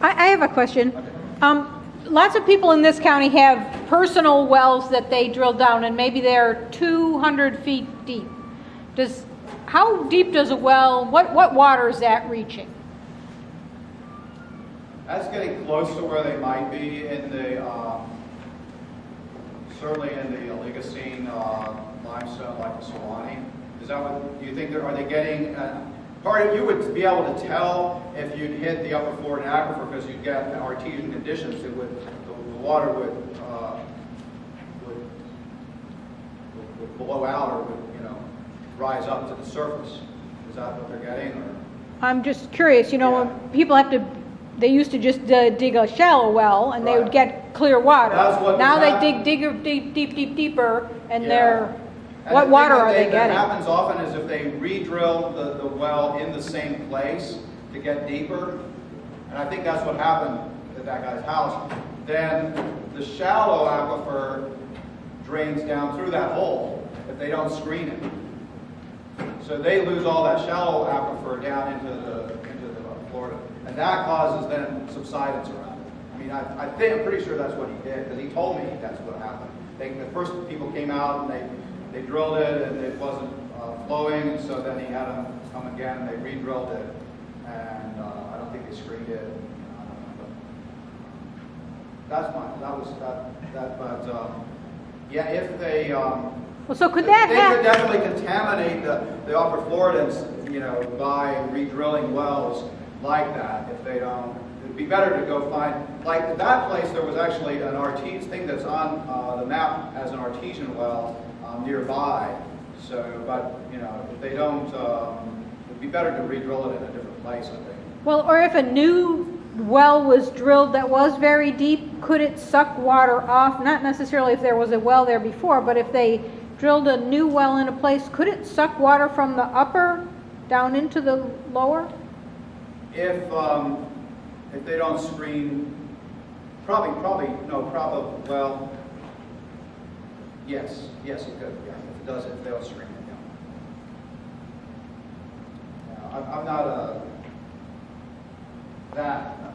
I, I have a question. Um, lots of people in this county have personal wells that they drill down and maybe they're two hundred feet deep. Does, how deep does a well, what, what water is that reaching? That's getting close to where they might be in the, um, certainly in the Oligocene uh, limestone like the Suwannee. Is that what, do you think, they're- are they getting, uh, part of, you would be able to tell if you'd hit the upper floor Florida aquifer because you'd get artesian conditions, it would, the the water would, uh, would, would- would blow out or would, you know, rise up to the surface. Is that what they're getting, or? I'm just curious, you know, Yeah. people have to, they used to just uh, dig a shallow well and they would get clear water. That's what Now they dig, dig deep, deep, deep, deeper and Yeah. they're, And what the water are they That getting? happens often is if they re-drill the, the well in the same place to get deeper, and I think that's what happened at that guy's house, then the shallow aquifer drains down through that hole if they don't screen it. So they lose all that shallow aquifer down into the, into the Florida, and that causes then subsidence around it. I mean, I, I think, I'm pretty sure that's what he did, because he told me that's what happened. They, the first people came out and they, they drilled it and it wasn't uh, flowing, so then he had them come again and they re-drilled it. And uh, I don't think they screened it. I don't know, That's my, that was, that, that, but, um, yeah, if they, um, Well, so could that they could definitely contaminate the, the upper Floridans, you know, by re-drilling wells like that if they don't. It'd be better to go find, like that place, there was actually an artesian thing that's on uh, the map as an artesian well um, nearby. So, but, you know, if they don't, um, it'd be better to re-drill it in a different place, I think. Well, or if a new well was drilled that was very deep, could it suck water off? Not necessarily if there was a well there before, but if they drilled a new well in a place, could it suck water from the upper down into the lower? If, um, if they don't screen, probably, probably, no, probably, well, yes, yes, it could, yeah, if it does, if they'll screen it, yeah. Yeah, I'm, I'm not a, that